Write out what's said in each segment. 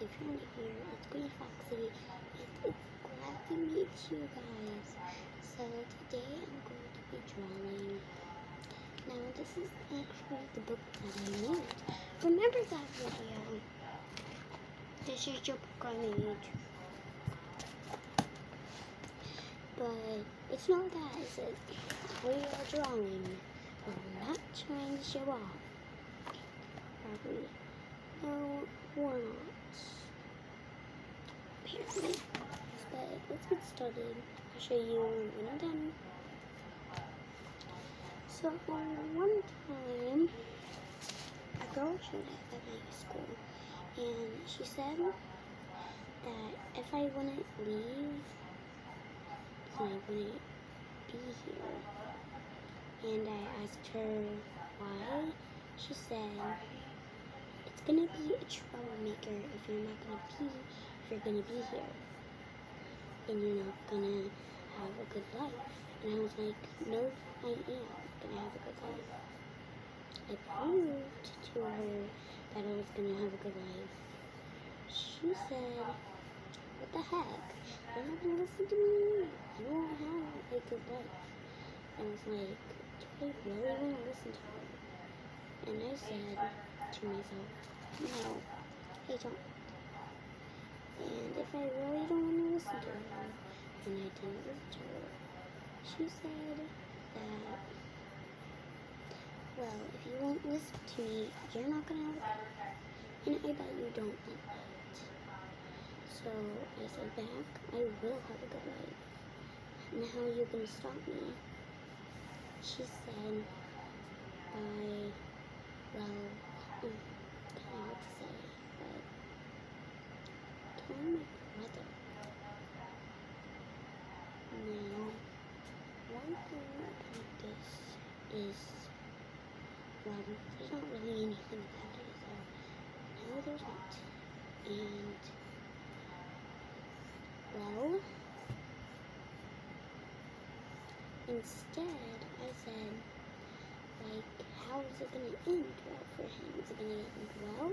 if you're new here, it's Queen Foxy. It's, it's glad to meet you guys. So today I'm going to be drawing. Now this is actually the book that I made. Remember that video? This is your book I made. But it's not that, is it? We are drawing. We're not trying to show off. Are we? No, we're not. But let's get started. I'll show you when I'm done. So one time, a girl showed up at my school, and she said that if I wouldn't leave, I wouldn't be here. And I asked her why. She said it's gonna be a troublemaker if you're not gonna be you're gonna be here, and you're not gonna have a good life. And I was like, no, I am gonna have a good life. I proved to her that I was gonna have a good life. She said, what the heck? You're not gonna listen to me. You won't have a good life. And I was like, do I really want to listen to her? And I said to myself, no, I don't. And if I really don't want to listen to her, then I didn't listen to her. She said that, well, if you won't listen to me, you're not gonna have a and I bet you don't want that. So I said back, I will have a good life. And how are you gonna stop me? She said, by, well, um, kind of hard to say, my. Now, one thing about this is, well, there's not really anything about it, so no, there's not. And, well, instead, I said, like, how is it going to end well for him? Is it going to end well?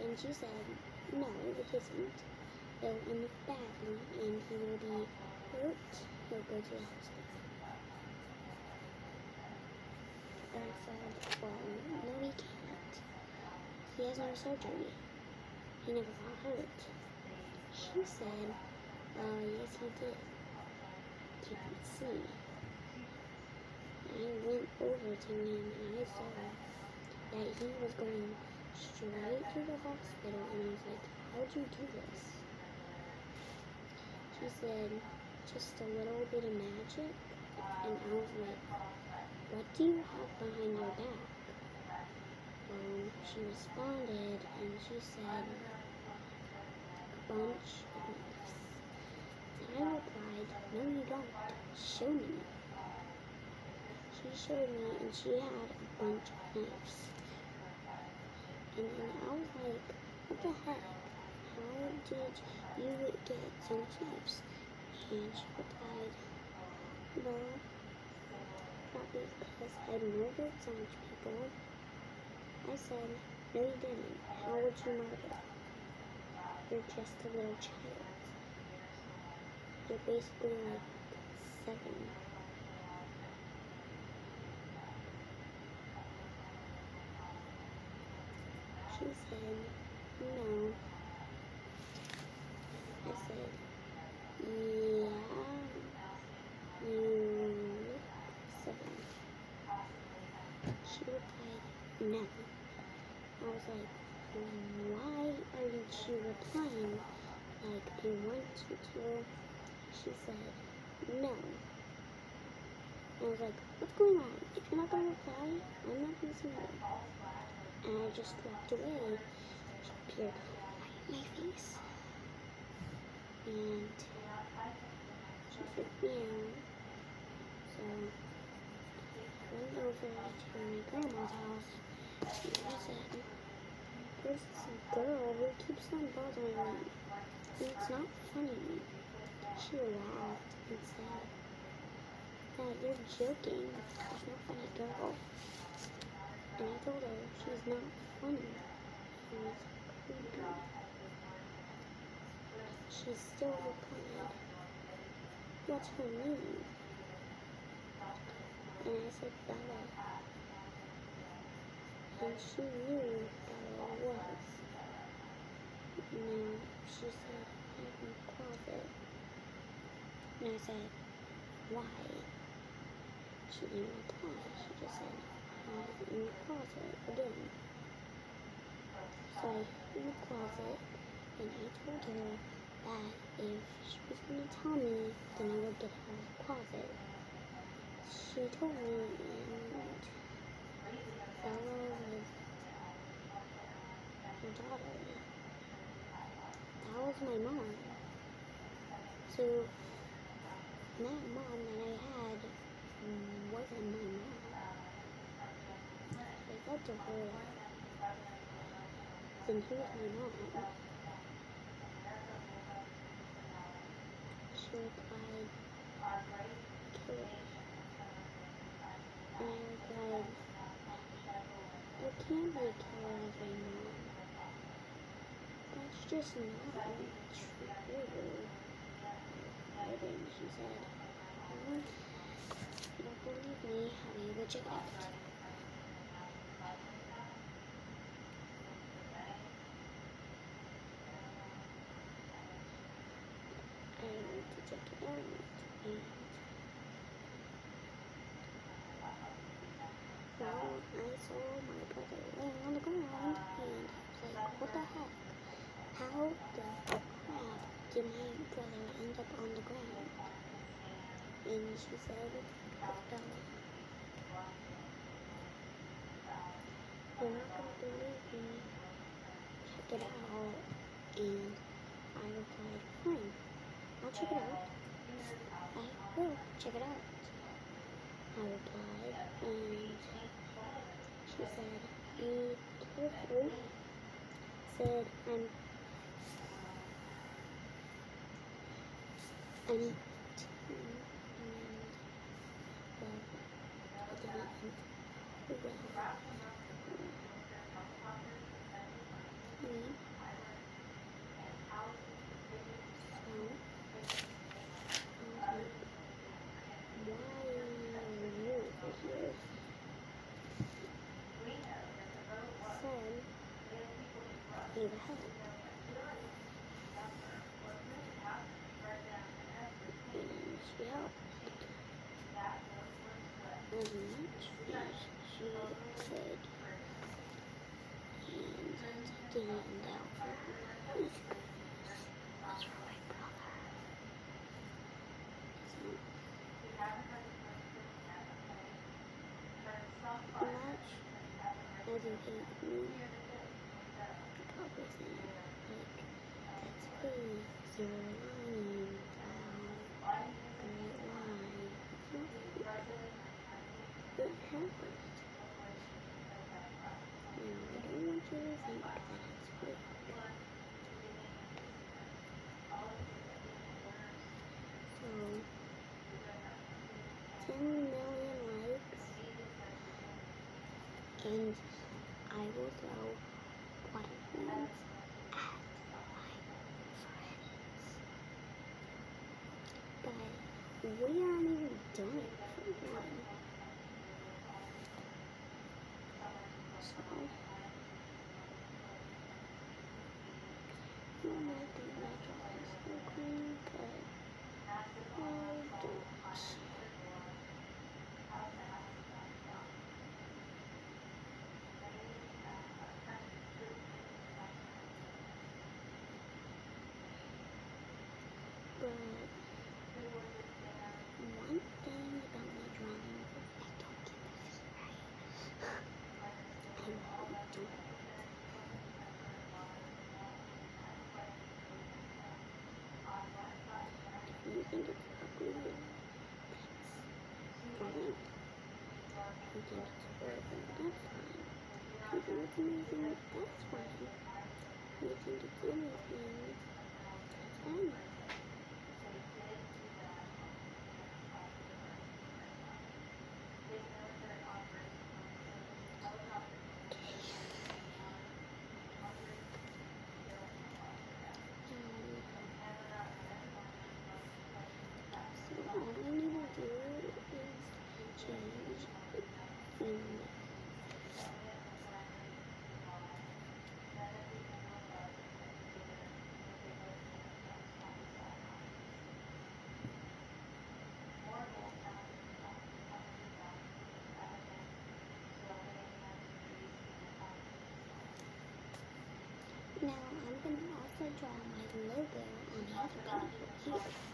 And she said, no, it isn't. It'll end up badly, and he will be hurt. He'll go to the hospital. Said, well, no, he can't. He has no surgery. He never got hurt. She said, uh, yes, he did. You can see. I went over to him and I saw that he was going straight to the hospital and I was like, how'd you do this? She said, just a little bit of magic. And I was like, what do you have behind your back? Um, she responded and she said, a bunch of knives. And I replied, no you don't. Show me. She showed me and she had a bunch of knives. And then I was like, what the heck? How did you get so knives? And she replied, well, probably because I murdered so much people. I said, no you didn't. How would you murder? You're just a little child. You're basically like seven. She said, no. I said, yeah, you look seven. She replied, no. I was like, why aren't you replying like I want you to? She said, no. I was like, what's going on? If you're not going to reply, I'm not going to see you. And I just walked away. She appeared right in my face. And she freaked me out. So I went over to my grandma's house. And I said, there's this girl who keeps on bothering me. And it's not funny. She laughed and said, that you're joking. She's not funny girl. And I told her she's not funny. She's creepy. she still replied, What's her name? And I said, Bella. And she knew Bella was. Now, she said, I'm in the closet. And I said, Why? She didn't reply. She just said, Was in the closet again. So in the closet and I told her that if she was going to tell me, then I would get out of the closet. She told me and Bella was her daughter. That was my mom. So that mom that I had wasn't my mom. I to her, then here's my mom. She replied. And I replied, you can't be a my mom. That's just not true. And she said, "Hmm, don't believe me, check it out? I went to check it out and well, I saw my brother laying on the ground and I was like, what the heck? How the crap did my brother end up on the ground? And she said, Bella. You're not gonna believe me. Check it out. And I replied, fine. I'll check it out. I will check it out. I replied, and she said, be careful. Said, I'm, I'm 10, and, well, I didn't end well. Me. So, I was like, why are you over here? Said, need help. And she helped. As much as she could. And it. So, much as you hate me, probably saying, like, that's you're lying, wow, great happened. Now, I don't want you to think that it's fake. So, 10 million likes, and I will throw watermelons at my friends. But we aren't even done. So, you might think my job is so clean, but I'll do it. But one thing about my drawing is I don't get the feet right. I really don't. If you ugly, fine. You think it's horrible, that's fine. You it's amazing, that's fine. You think it's anything, that's fine. Draw my logo on the other page here.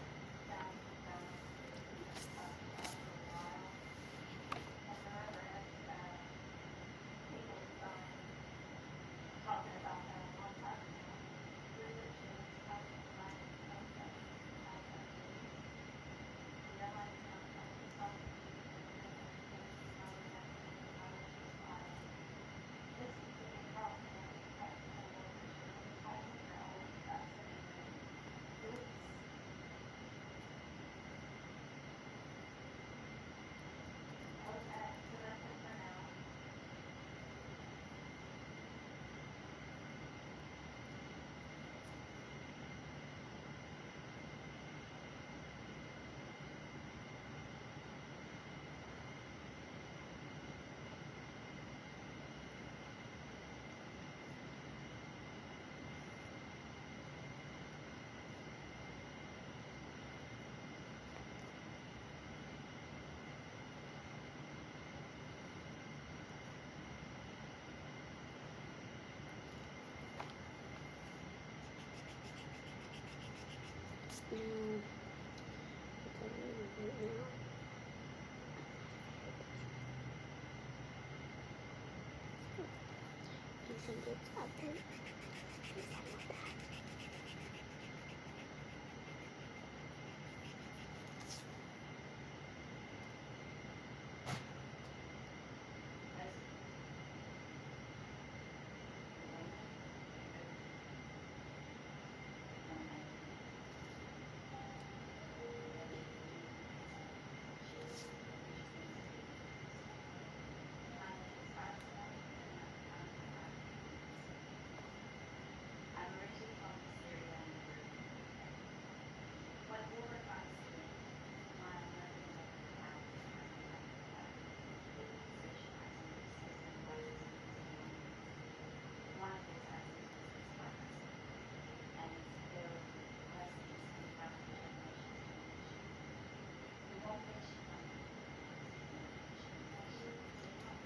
Now. Right now. You can get up there.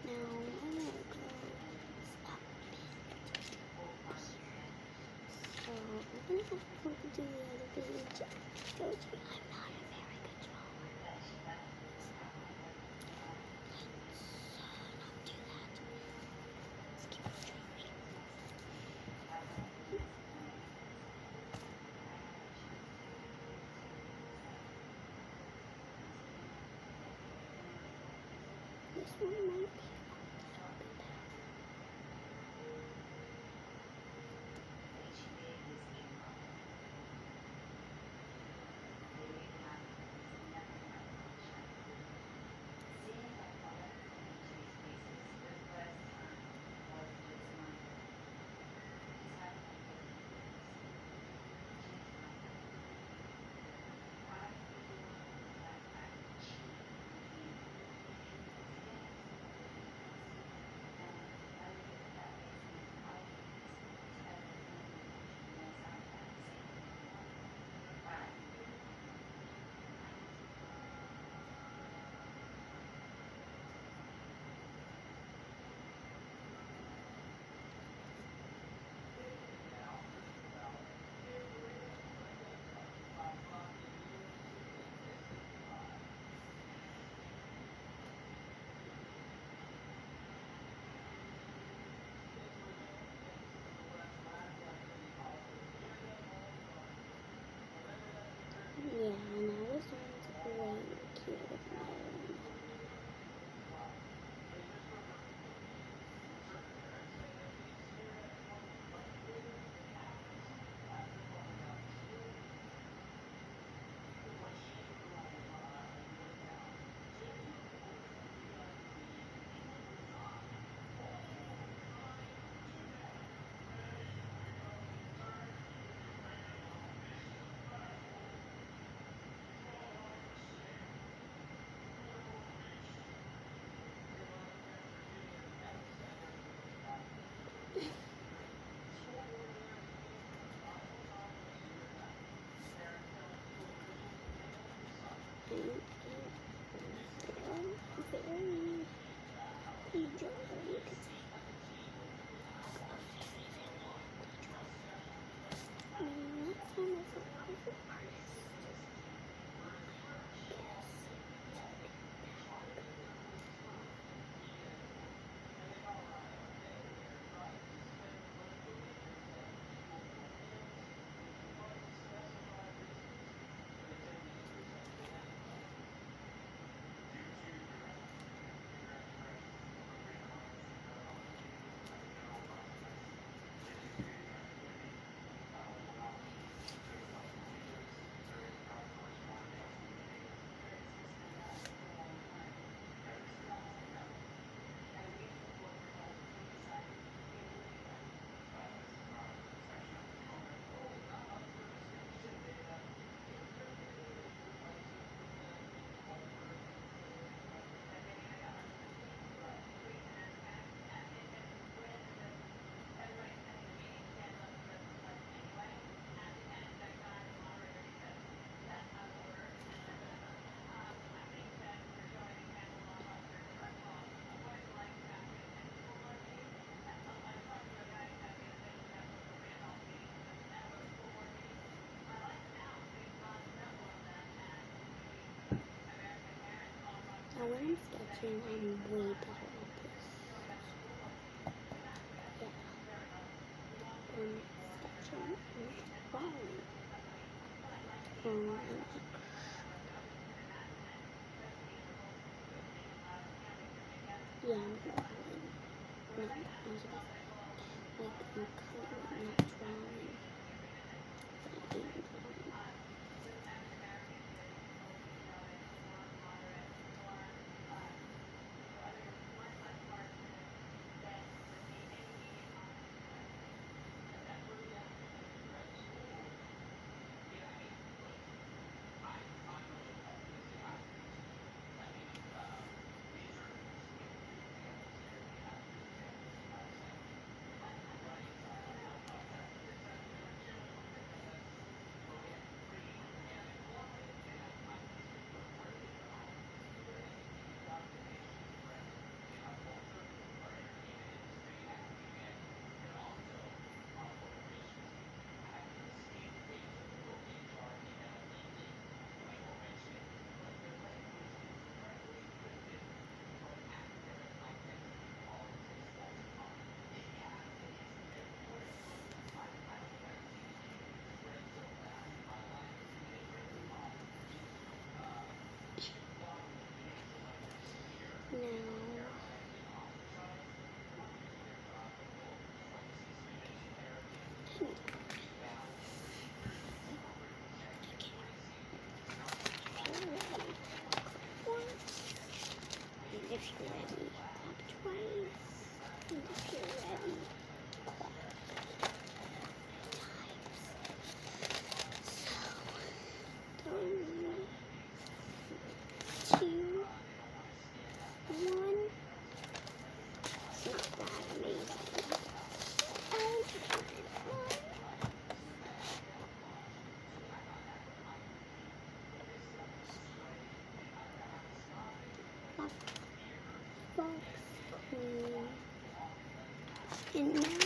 Now I'm gonna go up So I'm gonna have to go to the other page. Show you I'm not I'm sketching, I'm way better at this. Yeah. I'm sketching and drawing. Um, yeah, I'm drawing. No, I was about like I'm coloring, not drawing. But I am drawing. Good idea. And now